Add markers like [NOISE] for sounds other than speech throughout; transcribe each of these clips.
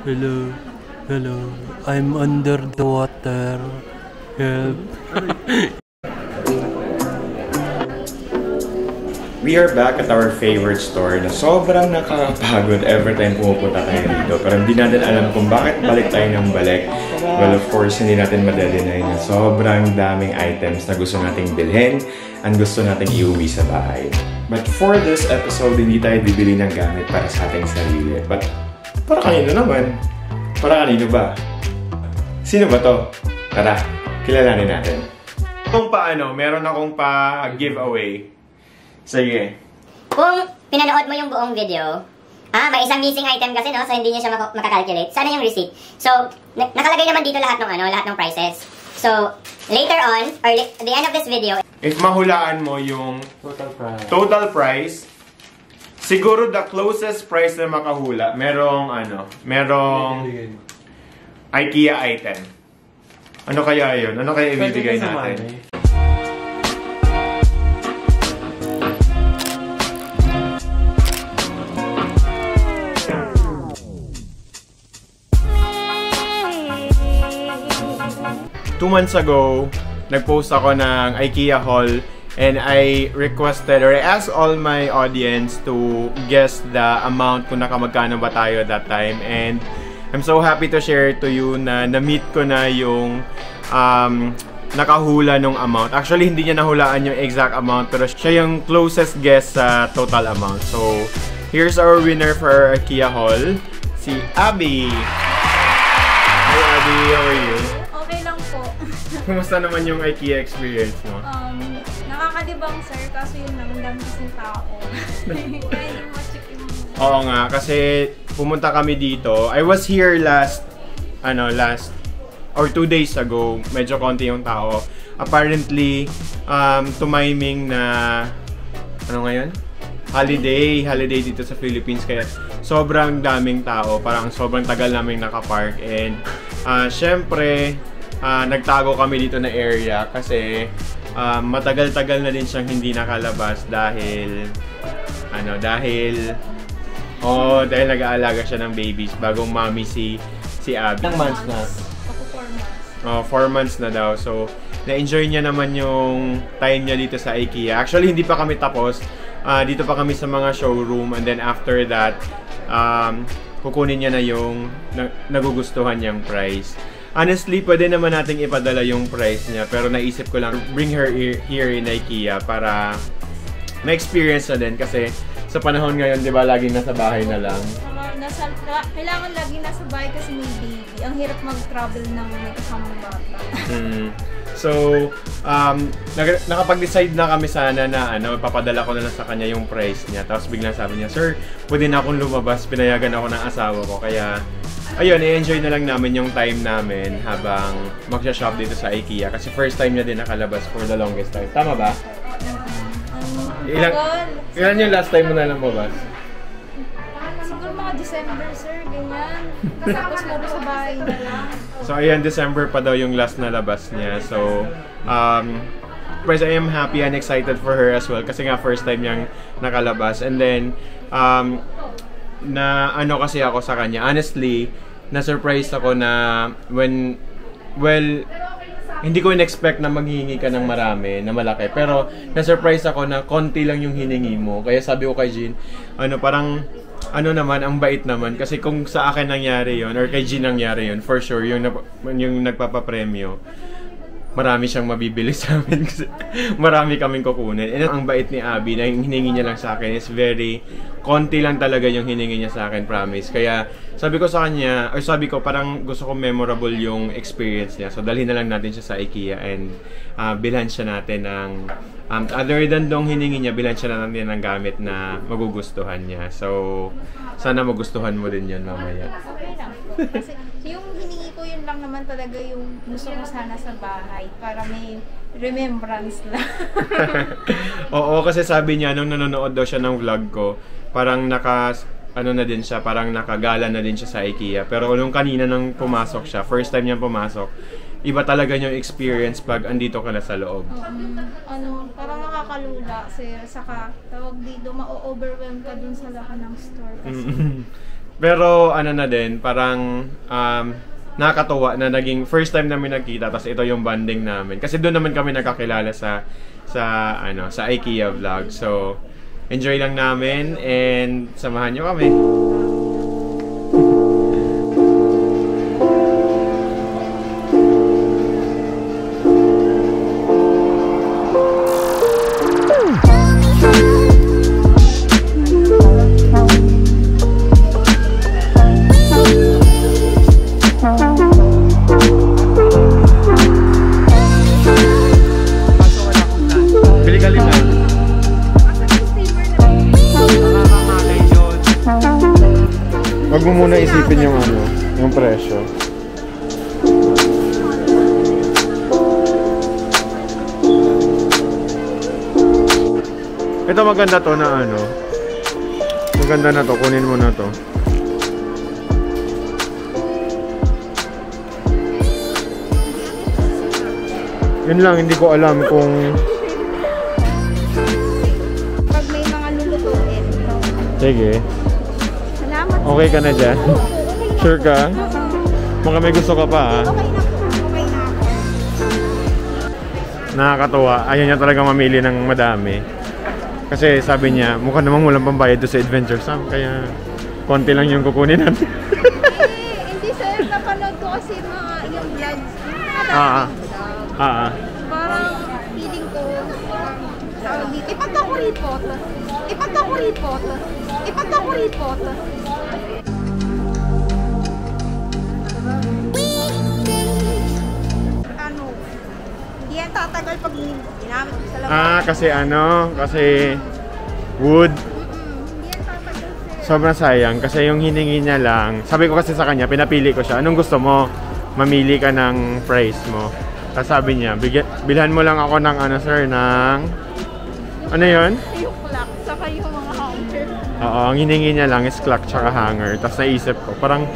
Hello. Hello. I'm under the water. Help. We are back at our favorite store na sobrang nakakapagod every time pumupunta tayo dito. Pero hindi natin alam kung bakit balik tayo ng balik. Well, of course, hindi natin madedenay na sobrang daming items na gusto nating bilhin and gusto nating iuwi sa bahay. But for this episode, hindi tayo bibili ng gamit para sa ating sarili. But para kanino naman? Para kanino ba? Sino ba to? Tara, kilalanin natin. Kung paano, meron akong pa-giveaway. Sige. Kung pinanood mo yung buong video, ah, may isang missing item kasi, no? So, hindi niya siya mak- makakalculate. Sana yung receipt. So, na- nakalagay naman dito lahat ng ano, lahat ng prices. So, later on, or at the end of this video, If mahulaan mo yung Total price. total price, siguro the closest price na makahula, merong ano, merong IKEA item. Ano kaya yun? Ano kaya ibibigay natin? Two months ago, nag-post ako ng IKEA haul and I requested or I asked all my audience to guess the amount kung nakamagkano ba tayo that time and I'm so happy to share to you na na-meet ko na yung um, nakahula nung amount. Actually, hindi niya nahulaan yung exact amount pero siya yung closest guess sa total amount. So, here's our winner for our IKEA haul, si Abby. Hi Abby, how are you? Okay lang po. Kumusta naman yung IKEA experience mo? Um, nakakalibang sir, kaso yun lang, ang dami kasing tao. [LAUGHS] Kaya hindi mo yung... Oo nga, kasi pumunta kami dito. I was here last, ano, last, or two days ago. Medyo konti yung tao. Apparently, um, tumiming na, ano ngayon? Holiday, holiday dito sa Philippines. Kaya sobrang daming tao. Parang sobrang tagal namin nakapark. And, uh, syempre, ah, nagtago kami dito na area kasi ah, matagal-tagal na din siyang hindi nakalabas dahil ano dahil oh dahil nag-aalaga siya ng babies bagong mommy si si Abby. Ilang months na? Ako four months. Oh, four months na daw. So, na-enjoy niya naman yung time niya dito sa IKEA. Actually, hindi pa kami tapos. Ah, dito pa kami sa mga showroom and then after that, um, kukunin niya na yung na- nagugustuhan niyang price. Honestly, pwede naman nating ipadala yung price niya pero naisip ko lang bring her here, in IKEA para ma-experience na din kasi sa panahon ngayon, di ba, laging nasa bahay na lang. Nasa, na- kailangan lagi nasa bahay kasi may baby. Ang hirap mag-travel ng may kasamang bata. Mm. So, um, nakapag-decide na kami sana na ano, papadala ko na lang sa kanya yung price niya. Tapos biglang sabi niya, Sir, pwede na akong lumabas. Pinayagan ako ng asawa ko. Kaya, ayun, i-enjoy na lang namin yung time namin habang magsha-shop dito sa IKEA. Kasi first time niya din nakalabas for the longest time. Tama ba? Ang Ilang, ilan yung last time mo na lumabas? Siguro mga December, sir, ganyan. Tapos [LAUGHS] puro sa bahay na lang. So, ayan, December pa daw yung last na labas niya. So, um, first, I am happy and excited for her as well kasi nga first time niyang nakalabas. And then, um, na ano kasi ako sa kanya, honestly, na-surprise ako na when, well, hindi ko in-expect na maghihingi ka ng marami, na malaki. Pero, na-surprise ako na konti lang yung hiningi mo. Kaya sabi ko kay Jean, ano, parang, ano naman, ang bait naman. Kasi kung sa akin nangyari yon or kay Jean nangyari yon for sure, yung, yung nagpapapremyo, marami siyang mabibili sa amin kasi marami kaming kukunin. And ang bait ni Abby na hiningi niya lang sa akin is very konti lang talaga yung hiningi niya sa akin, promise. Kaya sabi ko sa kanya, or sabi ko parang gusto ko memorable yung experience niya. So dalhin na lang natin siya sa IKEA and uh, bilhan siya natin ng um, other than dong hiningi niya, bilhan siya na natin ng gamit na magugustuhan niya. So sana magustuhan mo din yun mamaya. Okay lang. Kasi yung lang naman talaga yung gusto ko sana sa bahay para may remembrance lang. [LAUGHS] Oo, kasi sabi niya nung nanonood daw siya ng vlog ko, parang naka ano na din siya, parang nakagala na din siya sa IKEA. Pero nung kanina nang pumasok siya, first time niya pumasok, iba talaga yung experience pag andito ka na sa loob. Um, ano, parang nakakalula sir. Saka, tawag dito, ma-overwhelm ka dun sa laki ng store. Kasi, Mm. Pero ano na din, parang um, nakakatuwa na naging first time namin nagkita tapos ito yung bonding namin. Kasi doon naman kami nakakilala sa sa ano sa IKEA vlog. So enjoy lang namin and samahan nyo kami. Wag mo muna isipin yung ano, yung presyo. Ito maganda to na ano. Maganda na to, kunin mo na to. Yun lang, hindi ko alam kung Pag may mga lulutuin. Sige. Okay ka na dyan? Sure ka? Baka may gusto ka pa ah. Na ako. Nakakatuwa. Ayaw niya talaga mamili ng madami. Kasi sabi niya, mukha namang walang pambayad doon sa Adventure Sam. Kaya konti lang yung kukunin natin. Hindi sir, napanood ko kasi mga yung vlogs. Ah, ah. ah, ah. Parang feeling ko, um, tawag dito, ipat yan tatagal pag ginamit mo sa labas. Ah, kasi ano, kasi wood. Mm-mm, hindi yan tatagal sir. Sobrang sayang kasi yung hiningi niya lang. Sabi ko kasi sa kanya, pinapili ko siya. Anong gusto mo? Mamili ka ng price mo. Tapos sabi niya, bigyan, bilhan mo lang ako ng ano sir, ng... Ano yon? yung clock, saka yung mga hanger. Oo, ang hiningi niya lang is clock tsaka hanger. Tapos naisip ko, parang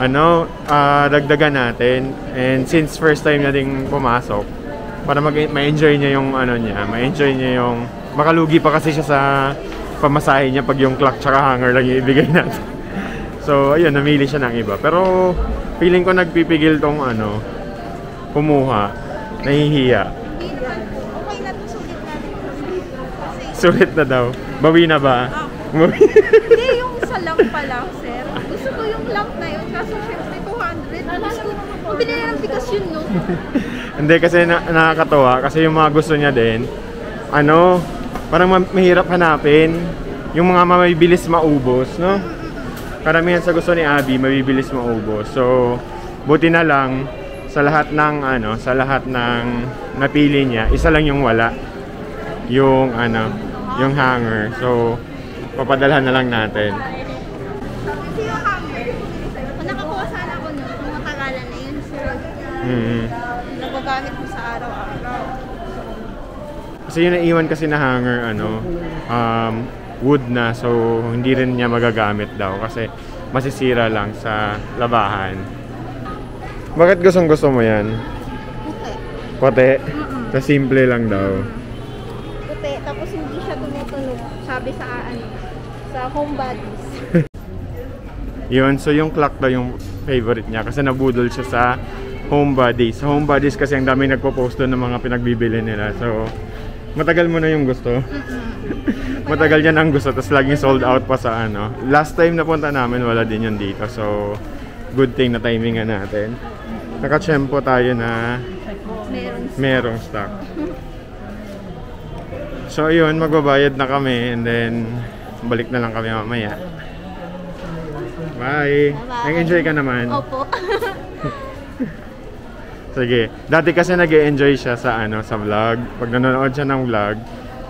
ano, ah, dagdagan natin. And since first time niya ding pumasok, para ma-enjoy niya yung ano niya, ma-enjoy niya yung makalugi pa kasi siya sa pamasahe niya pag yung clock tsaka hanger lang yung ibigay [LAUGHS] natin. so, ayun, namili siya ng iba. Pero feeling ko nagpipigil tong ano, kumuha. Nahihiya. Okay na to, sulit na rin. Kasi, Sulit na daw. Bawi na ba? Bawi. hindi [LAUGHS] yung sa lang pa lang, sir. Gusto ko yung lamp na yun, kaso syempre 200. Gusto ko, mabili na ng bigas yun, no? [LAUGHS] Hindi kasi na, nakakatawa kasi yung mga gusto niya din ano parang ma- mahirap hanapin. Yung mga mabibilis maubos no? Karamihan sa gusto ni Abby mabibilis maubos. So buti na lang sa lahat ng ano sa lahat ng napili niya isa lang yung wala. Yung ano yung hanger. So papadalhan na lang natin. Kasi yung hanger, nakakuha sana ako nun, kung matagalan na yun, sir. mm Nagagamit mo sa araw-araw. Kasi yung naiwan kasi na hanger, ano, um, wood na, so hindi rin niya magagamit daw kasi masisira lang sa labahan. Bakit gustong gusto mo yan? Puti. Pati? Sa simple lang daw. Puti, tapos hindi siya tumutunog. Sabi sa ano, sa home bodies. [LAUGHS] Yun, so yung clock daw yung favorite niya kasi nabudol siya sa home bodies. Sa home bodies kasi ang dami nagpo-post doon ng mga pinagbibili nila. So, matagal mo na yung gusto. matagal yan ang gusto, tapos laging sold out pa sa ano. Last time na punta namin, wala din yun dito. So, good thing na timingan natin. Nakachempo tayo na Meron merong stock. So, ayun, magbabayad na kami and then balik na lang kami mamaya. Bye! Bye-bye. Nag-enjoy ka naman. Opo. [LAUGHS] Sige. Dati kasi nag enjoy siya sa ano sa vlog. Pag nanonood siya ng vlog,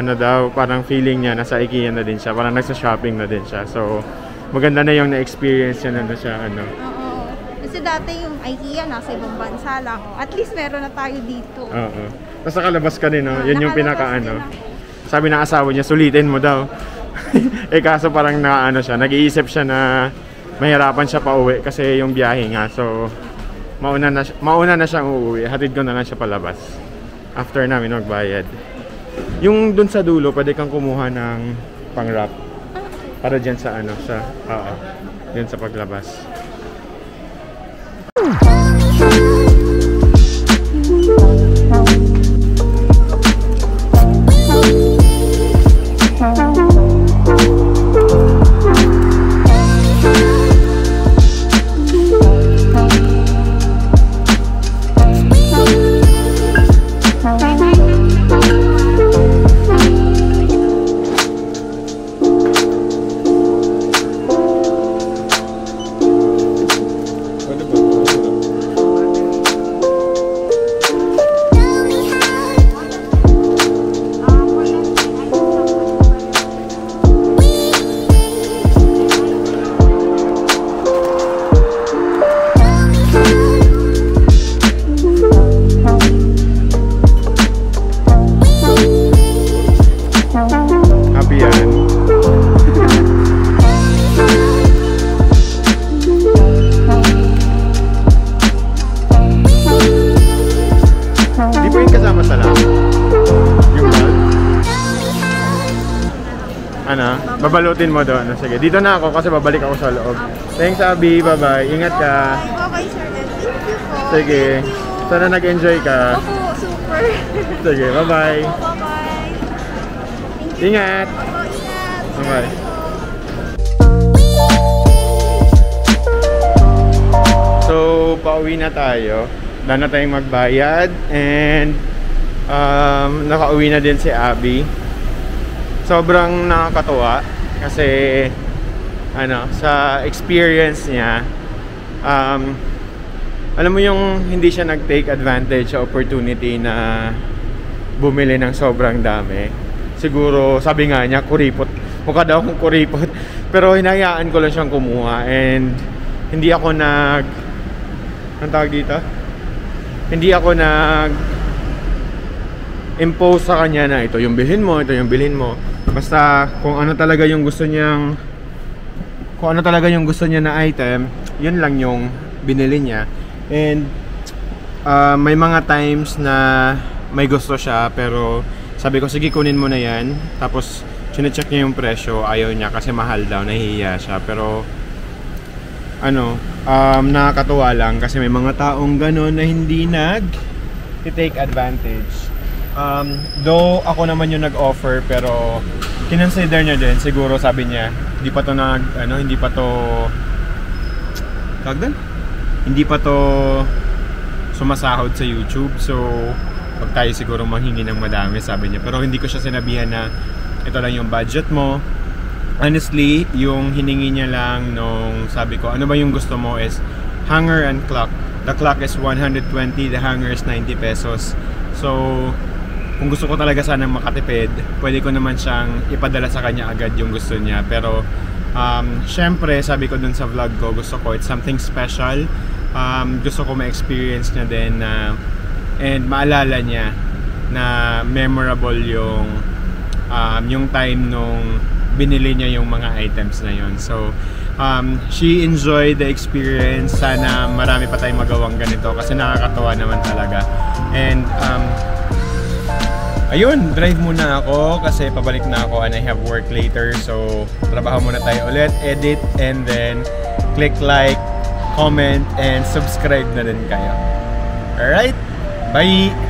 ano daw, parang feeling niya nasa IKEA na din siya. Parang nagsa shopping na din siya. So, maganda na yung na-experience niya na, na siya ano. Oo. Kasi dati yung IKEA nasa ibang bansa lang. At least meron na tayo dito. Oo. Tapos nakalabas ka din, no? Ah, Yan yung nakalabas pinaka din ano. ako. Sabi ng asawa niya, sulitin mo daw. [LAUGHS] eh kaso parang na ano siya, nag-iisip siya na mahirapan siya pa uwi kasi yung biyahe nga. So, mauna na, mauna na siyang uuwi. Hatid ko na lang siya palabas. After namin magbayad. Yung dun sa dulo, pwede kang kumuha ng pang-wrap. Para dyan sa ano, sa, oo. Yun sa paglabas. Yan. Di kasama sa lab? Yung bag? Ano? Babalutin mo doon. Sige, dito na ako kasi babalik ako sa loob. Thanks, Abby. Bye-bye. Ingat ka. Okay, sir. Thank you po. Sige. Sana nag-enjoy ka. Opo, super. Sige, bye-bye. Bye-bye. Ingat. Bye-bye. So, pauwi na tayo. Wala na tayong magbayad. And, um, nakauwi na din si Abby. Sobrang nakakatuwa. Kasi, ano, sa experience niya, um, alam mo yung hindi siya nag-take advantage sa opportunity na bumili ng sobrang dami. Siguro, sabi nga niya, kuripot. Mukha daw akong kuripot. [LAUGHS] Pero hinayaan ko lang siyang kumuha. And hindi ako nag... Anong tawag dito? Hindi ako nag... impose sa kanya na ito yung bilhin mo, ito yung bilhin mo. Basta kung ano talaga yung gusto niyang kung ano talaga yung gusto niya na item, yun lang yung binili niya. And uh, may mga times na may gusto siya pero sabi ko sige kunin mo na yan. Tapos chinecheck niya yung presyo, ayaw niya kasi mahal daw, nahihiya siya. Pero ano, um, nakakatuwa lang kasi may mga taong gano'n na hindi nag take advantage. Um, though ako naman yung nag-offer pero kinonsider niya din siguro sabi niya hindi pa to nag ano hindi pa to tawag doon? hindi pa to sumasahod sa YouTube so pag tayo siguro manghingi ng madami sabi niya pero hindi ko siya sinabihan na ito lang yung budget mo honestly yung hiningi niya lang nung sabi ko ano ba yung gusto mo is hanger and clock the clock is 120 the hanger is 90 pesos so kung gusto ko talaga sana makatipid, pwede ko naman siyang ipadala sa kanya agad yung gusto niya. Pero, um, syempre, sabi ko dun sa vlog ko, gusto ko it's something special. Um, gusto ko ma-experience niya din na and maalala niya na memorable yung um, yung time nung binili niya yung mga items na yon. So, um, she enjoyed the experience. Sana marami pa tayong magawang ganito kasi nakakatawa naman talaga. And um, Ayun, drive muna ako kasi pabalik na ako and I have work later. So, trabaho muna tayo ulit, edit, and then click like, comment, and subscribe na din kayo. Alright? Bye!